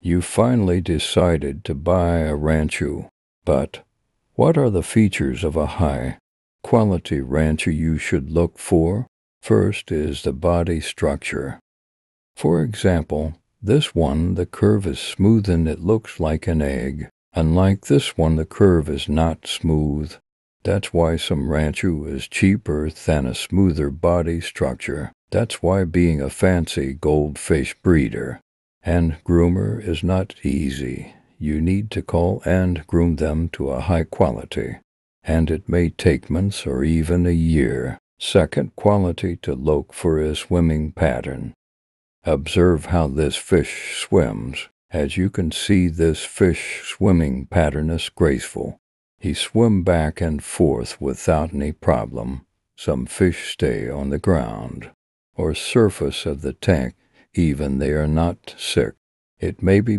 You finally decided to buy a ranchu, but what are the features of a high quality ranchu you should look for? First is the body structure. For example, this one, the curve is smooth and it looks like an egg. Unlike this one, the curve is not smooth. That's why some ranchu is cheaper than a smoother body structure. That's why being a fancy goldfish breeder and groomer is not easy. You need to call and groom them to a high quality, and it may take months or even a year. Second quality to look for is swimming pattern. Observe how this fish swims. As you can see, this fish swimming pattern is graceful. He swim back and forth without any problem. Some fish stay on the ground or surface of the tank even they are not sick. It may be